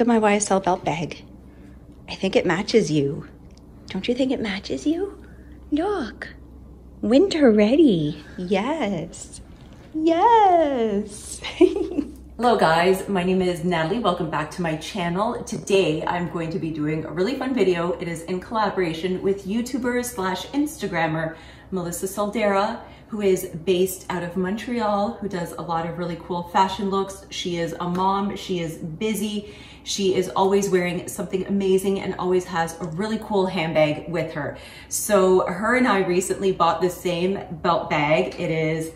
think of my YSL belt bag? I think it matches you. Don't you think it matches you? Look, winter ready. Yes, yes. Hello guys, my name is Nathalie. Welcome back to my channel. Today I'm going to be doing a really fun video. It is in collaboration with YouTuber slash Instagrammer Melissa Soldera, who is based out of Montreal, who does a lot of really cool fashion looks. She is a mom, she is busy, she is always wearing something amazing and always has a really cool handbag with her. So her and I recently bought the same belt bag. It is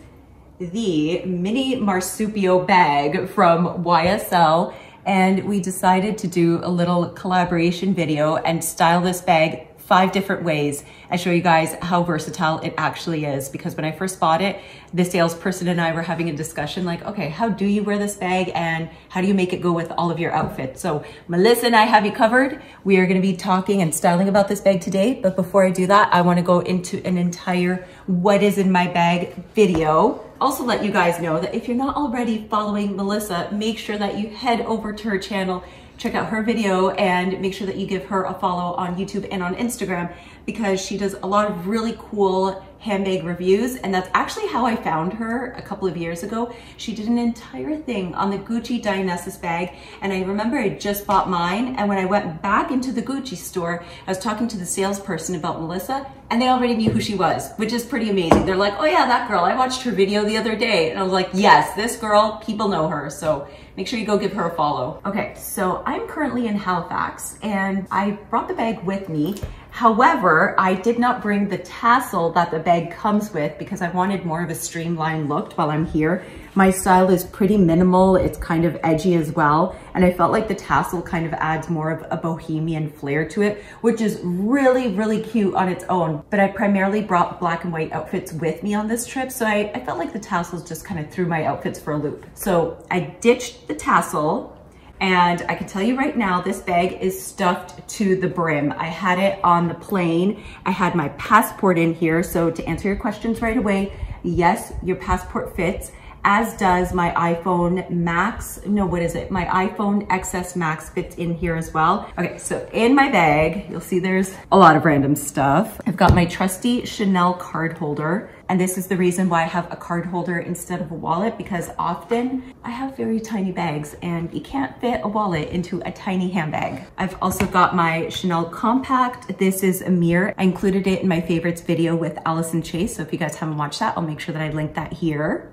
the mini Marsupio bag from YSL and we decided to do a little collaboration video and style this bag five different ways and show you guys how versatile it actually is. Because when I first bought it, the salesperson and I were having a discussion like, okay, how do you wear this bag and how do you make it go with all of your outfits? So Melissa and I have you covered. We are gonna be talking and styling about this bag today. But before I do that, I wanna go into an entire what is in my bag video also let you guys know that if you're not already following Melissa, make sure that you head over to her channel check out her video and make sure that you give her a follow on YouTube and on Instagram because she does a lot of really cool handbag reviews and that's actually how I found her a couple of years ago. She did an entire thing on the Gucci Dionysus bag and I remember I just bought mine and when I went back into the Gucci store, I was talking to the salesperson about Melissa and they already knew who she was, which is pretty amazing. They're like, oh yeah, that girl, I watched her video the other day. And I was like, yes, this girl, people know her. So make sure you go give her a follow. Okay, so I'm currently in Halifax and I brought the bag with me However, I did not bring the tassel that the bag comes with because I wanted more of a streamlined look while I'm here. My style is pretty minimal. It's kind of edgy as well. And I felt like the tassel kind of adds more of a bohemian flair to it, which is really, really cute on its own. But I primarily brought black and white outfits with me on this trip. So I, I felt like the tassels just kind of threw my outfits for a loop. So I ditched the tassel and I can tell you right now, this bag is stuffed to the brim. I had it on the plane. I had my passport in here. So to answer your questions right away, yes, your passport fits as does my iPhone Max. No, what is it? My iPhone XS Max fits in here as well. Okay, so in my bag, you'll see there's a lot of random stuff. I've got my trusty Chanel card holder. And this is the reason why I have a card holder instead of a wallet because often I have very tiny bags and you can't fit a wallet into a tiny handbag. I've also got my Chanel Compact. This is a mirror. I included it in my favorites video with Allison Chase. So if you guys haven't watched that, I'll make sure that I link that here.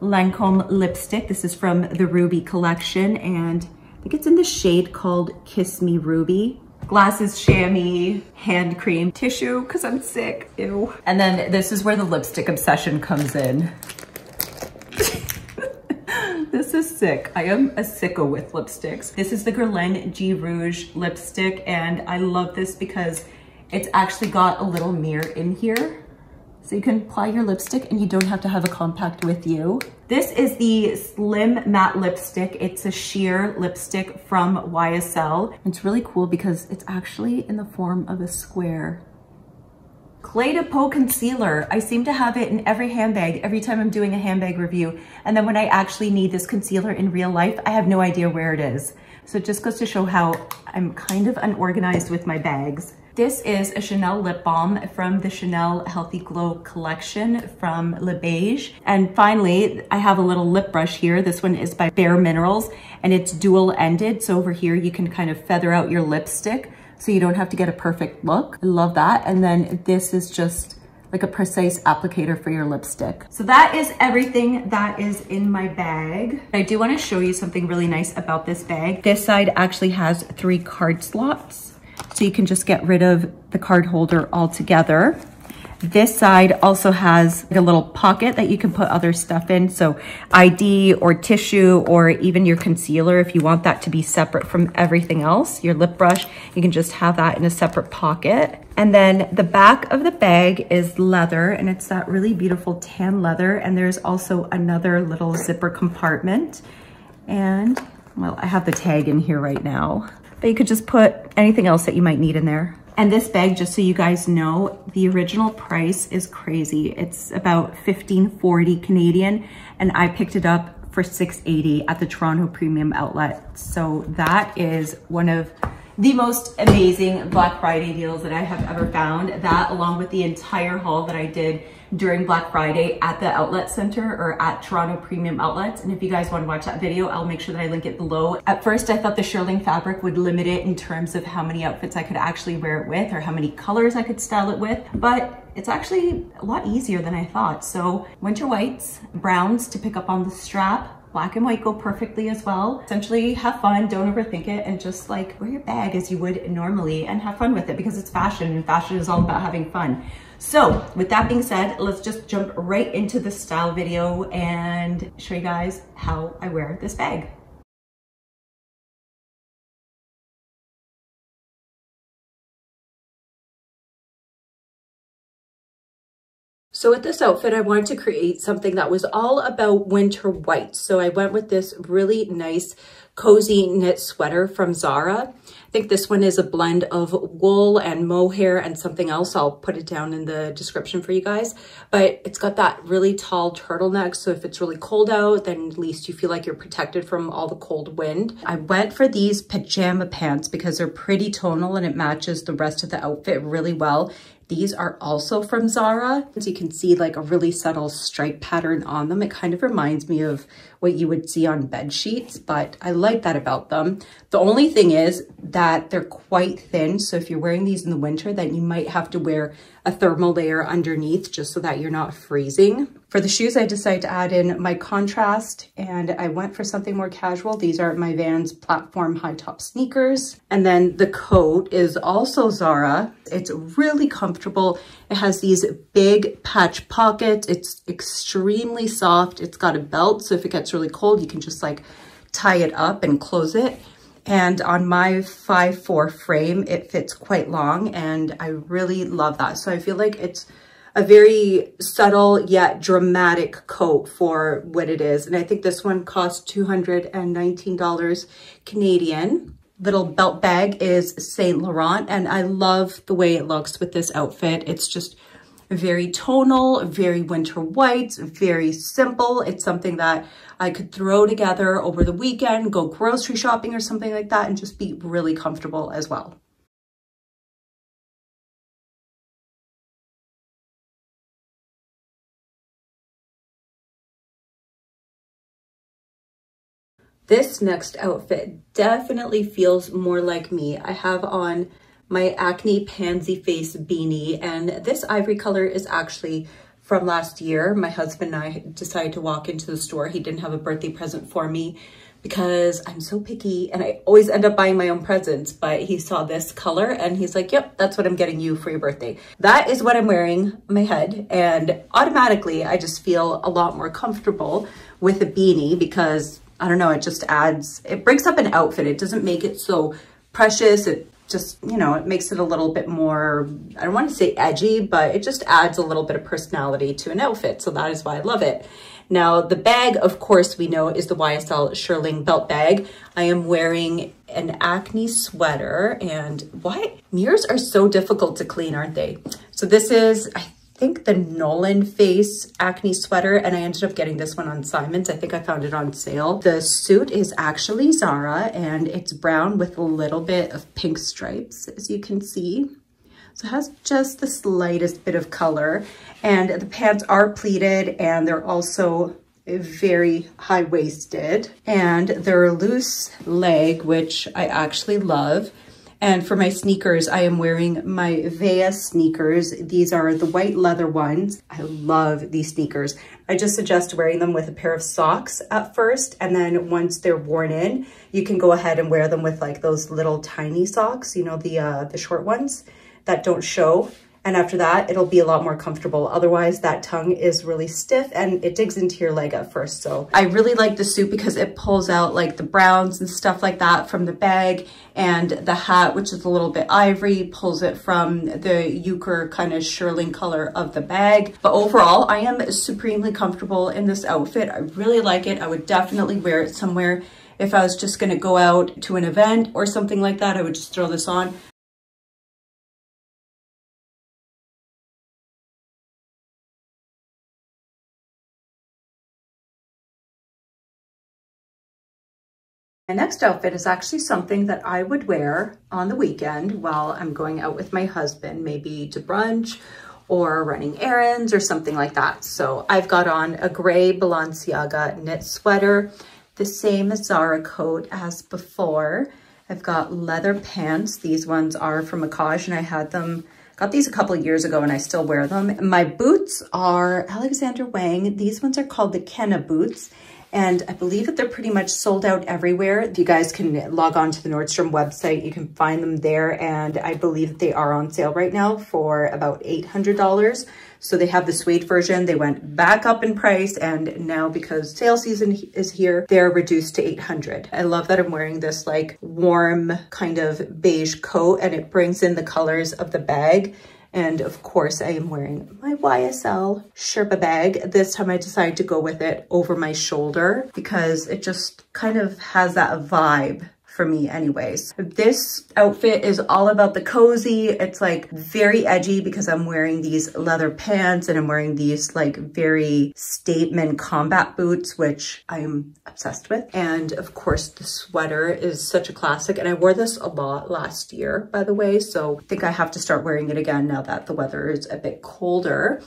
Lancome lipstick. This is from the Ruby collection and I think it's in the shade called Kiss Me Ruby. Glasses, chamois, hand cream, tissue, because I'm sick, ew. And then this is where the lipstick obsession comes in. this is sick. I am a sicko with lipsticks. This is the Guerlain G Rouge lipstick and I love this because it's actually got a little mirror in here so you can apply your lipstick and you don't have to have a compact with you. This is the Slim Matte Lipstick. It's a sheer lipstick from YSL. It's really cool because it's actually in the form of a square. Clé de Peau Concealer. I seem to have it in every handbag every time I'm doing a handbag review. And then when I actually need this concealer in real life, I have no idea where it is. So it just goes to show how I'm kind of unorganized with my bags. This is a Chanel lip balm from the Chanel Healthy Glow collection from Le Beige. And finally, I have a little lip brush here. This one is by Bare Minerals and it's dual ended. So over here, you can kind of feather out your lipstick so you don't have to get a perfect look. I love that. And then this is just like a precise applicator for your lipstick. So that is everything that is in my bag. I do wanna show you something really nice about this bag. This side actually has three card slots. So you can just get rid of the card holder altogether. This side also has a little pocket that you can put other stuff in. So ID or tissue or even your concealer, if you want that to be separate from everything else, your lip brush, you can just have that in a separate pocket. And then the back of the bag is leather and it's that really beautiful tan leather. And there's also another little zipper compartment. And well, I have the tag in here right now but you could just put anything else that you might need in there. And this bag, just so you guys know, the original price is crazy. It's about 1540 Canadian, and I picked it up for 680 at the Toronto Premium Outlet. So that is one of the most amazing Black Friday deals that I have ever found. That along with the entire haul that I did during Black Friday at the outlet center or at Toronto Premium Outlets. And if you guys want to watch that video, I'll make sure that I link it below. At first, I thought the shearling fabric would limit it in terms of how many outfits I could actually wear it with or how many colors I could style it with, but it's actually a lot easier than I thought. So winter whites, browns to pick up on the strap, black and white go perfectly as well. Essentially have fun, don't overthink it, and just like wear your bag as you would normally and have fun with it because it's fashion and fashion is all about having fun. So with that being said, let's just jump right into the style video and show you guys how I wear this bag. So with this outfit, I wanted to create something that was all about winter white. So I went with this really nice cozy knit sweater from Zara. I think this one is a blend of wool and mohair and something else. I'll put it down in the description for you guys. But it's got that really tall turtleneck. So if it's really cold out, then at least you feel like you're protected from all the cold wind. I went for these pajama pants because they're pretty tonal and it matches the rest of the outfit really well. These are also from Zara. As you can see like a really subtle stripe pattern on them. It kind of reminds me of what you would see on bed sheets, but I like that about them. The only thing is that they're quite thin. So if you're wearing these in the winter, then you might have to wear a thermal layer underneath just so that you're not freezing. For the shoes, I decided to add in my contrast and I went for something more casual. These are my Vans platform high top sneakers. And then the coat is also Zara. It's really comfortable. It has these big patch pockets. It's extremely soft. It's got a belt. So if it gets really cold, you can just like tie it up and close it. And on my 5'4 frame, it fits quite long and I really love that. So I feel like it's a very subtle yet dramatic coat for what it is. And I think this one cost $219 Canadian. Little belt bag is Saint Laurent and I love the way it looks with this outfit. It's just very tonal, very winter white, very simple. It's something that I could throw together over the weekend, go grocery shopping or something like that, and just be really comfortable as well. This next outfit definitely feels more like me. I have on my Acne Pansy Face beanie. And this ivory color is actually from last year. My husband and I decided to walk into the store. He didn't have a birthday present for me because I'm so picky and I always end up buying my own presents, but he saw this color and he's like, yep, that's what I'm getting you for your birthday. That is what I'm wearing my head. And automatically I just feel a lot more comfortable with a beanie because I don't know, it just adds, it breaks up an outfit. It doesn't make it so precious. It just, you know, it makes it a little bit more, I don't want to say edgy, but it just adds a little bit of personality to an outfit. So that is why I love it. Now, the bag, of course, we know is the YSL Shearling belt bag. I am wearing an acne sweater and what? mirrors are so difficult to clean, aren't they? So this is, I think the Nolan Face acne sweater and I ended up getting this one on Simon's. I think I found it on sale. The suit is actually Zara and it's brown with a little bit of pink stripes as you can see. So it has just the slightest bit of color and the pants are pleated and they're also very high-waisted and they're loose leg, which I actually love. And for my sneakers, I am wearing my Veja sneakers. These are the white leather ones. I love these sneakers. I just suggest wearing them with a pair of socks at first. And then once they're worn in, you can go ahead and wear them with like those little tiny socks, you know, the, uh, the short ones that don't show. And after that, it'll be a lot more comfortable. Otherwise, that tongue is really stiff and it digs into your leg at first. So I really like the suit because it pulls out like the browns and stuff like that from the bag. And the hat, which is a little bit ivory, pulls it from the ecru kind of shearling color of the bag. But overall, I am supremely comfortable in this outfit. I really like it. I would definitely wear it somewhere if I was just going to go out to an event or something like that, I would just throw this on. My next outfit is actually something that I would wear on the weekend while I'm going out with my husband, maybe to brunch or running errands or something like that. So I've got on a gray Balenciaga knit sweater, the same Zara coat as before. I've got leather pants. These ones are from Mackage and I had them, got these a couple years ago and I still wear them. My boots are Alexander Wang. These ones are called the Kenna boots and I believe that they're pretty much sold out everywhere. You guys can log on to the Nordstrom website. You can find them there. And I believe that they are on sale right now for about $800. So they have the suede version. They went back up in price. And now because sale season is here, they're reduced to 800. I love that I'm wearing this like warm kind of beige coat and it brings in the colors of the bag and of course, I am wearing my YSL Sherpa bag. This time I decided to go with it over my shoulder because it just kind of has that vibe for me anyways. This outfit is all about the cozy. It's like very edgy because I'm wearing these leather pants and I'm wearing these like very statement combat boots, which I'm obsessed with. And of course the sweater is such a classic and I wore this a lot last year, by the way. So I think I have to start wearing it again now that the weather is a bit colder.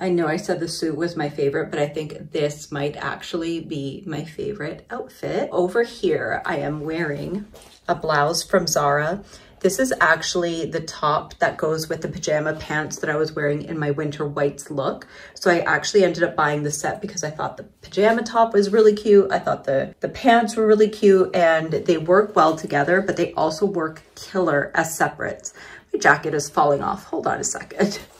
I know I said the suit was my favorite, but I think this might actually be my favorite outfit. Over here, I am wearing a blouse from Zara. This is actually the top that goes with the pajama pants that I was wearing in my winter whites look. So I actually ended up buying the set because I thought the pajama top was really cute. I thought the, the pants were really cute and they work well together, but they also work killer as separates. My jacket is falling off. Hold on a second.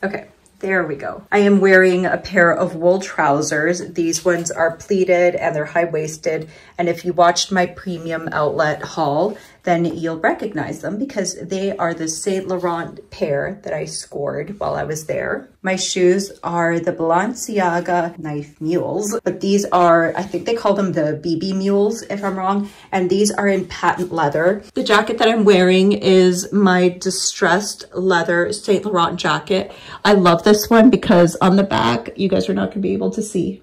Okay. There we go. I am wearing a pair of wool trousers. These ones are pleated and they're high-waisted. And if you watched my premium outlet haul, then you'll recognize them because they are the Saint Laurent pair that I scored while I was there. My shoes are the Balenciaga Knife Mules, but these are, I think they call them the BB Mules if I'm wrong, and these are in patent leather. The jacket that I'm wearing is my distressed leather Saint Laurent jacket. I love this one because on the back, you guys are not gonna be able to see.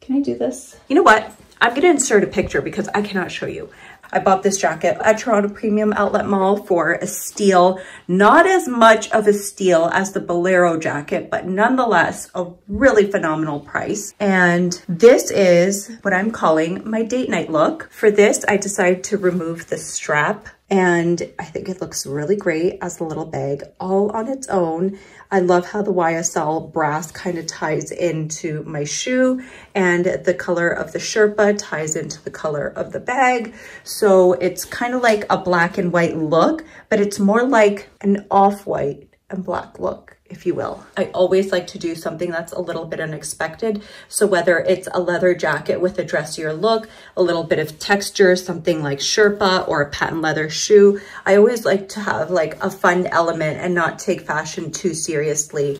Can I do this? You know what? I'm gonna insert a picture because I cannot show you. I bought this jacket at Toronto Premium Outlet Mall for a steal. Not as much of a steal as the Bolero jacket, but nonetheless a really phenomenal price. And this is what I'm calling my date night look. For this, I decided to remove the strap and I think it looks really great as a little bag all on its own. I love how the YSL brass kind of ties into my shoe and the color of the Sherpa ties into the color of the bag. So it's kind of like a black and white look, but it's more like an off-white and black look if you will. I always like to do something that's a little bit unexpected. So whether it's a leather jacket with a dressier look, a little bit of texture, something like Sherpa or a patent leather shoe, I always like to have like a fun element and not take fashion too seriously.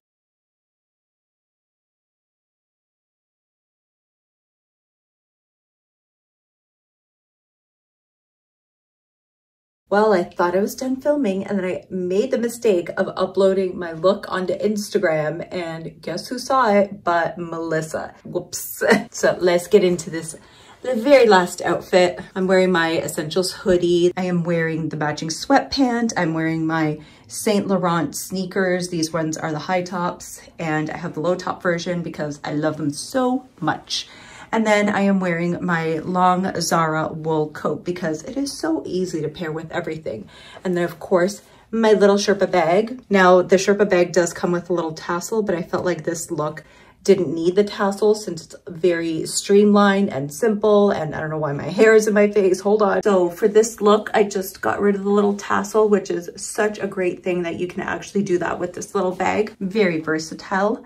Well, I thought I was done filming and then I made the mistake of uploading my look onto Instagram and guess who saw it but Melissa. Whoops. so let's get into this the very last outfit. I'm wearing my Essentials hoodie. I am wearing the matching sweatpant. I'm wearing my Saint Laurent sneakers. These ones are the high tops and I have the low top version because I love them so much. And then I am wearing my long Zara wool coat because it is so easy to pair with everything. And then of course, my little Sherpa bag. Now the Sherpa bag does come with a little tassel, but I felt like this look didn't need the tassel since it's very streamlined and simple and I don't know why my hair is in my face, hold on. So for this look, I just got rid of the little tassel, which is such a great thing that you can actually do that with this little bag. Very versatile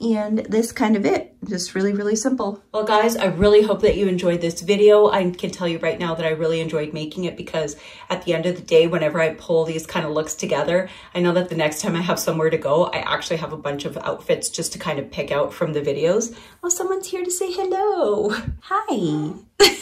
and this kind of it. Just really really simple. Well guys i really hope that you enjoyed this video. I can tell you right now that i really enjoyed making it because at the end of the day whenever i pull these kind of looks together i know that the next time i have somewhere to go i actually have a bunch of outfits just to kind of pick out from the videos. Well someone's here to say hello. Hi.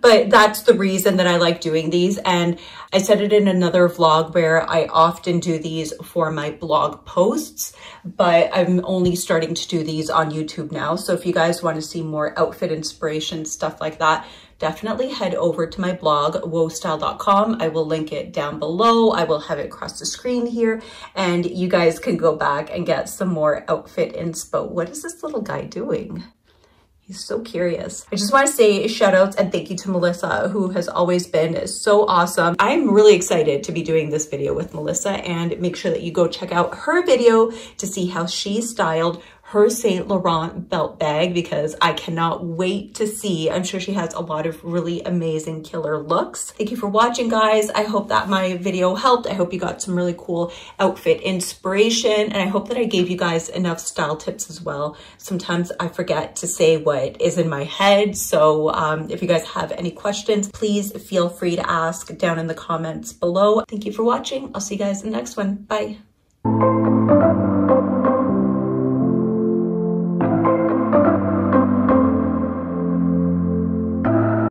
But that's the reason that I like doing these. And I said it in another vlog where I often do these for my blog posts, but I'm only starting to do these on YouTube now. So if you guys want to see more outfit inspiration, stuff like that, definitely head over to my blog, woahstyle.com. I will link it down below. I will have it across the screen here and you guys can go back and get some more outfit inspo. What is this little guy doing? He's so curious. I just want to say shout outs and thank you to Melissa, who has always been so awesome. I'm really excited to be doing this video with Melissa and make sure that you go check out her video to see how she styled her Saint Laurent belt bag because I cannot wait to see. I'm sure she has a lot of really amazing killer looks. Thank you for watching guys. I hope that my video helped. I hope you got some really cool outfit inspiration and I hope that I gave you guys enough style tips as well. Sometimes I forget to say what is in my head. So um, if you guys have any questions, please feel free to ask down in the comments below. Thank you for watching. I'll see you guys in the next one. Bye.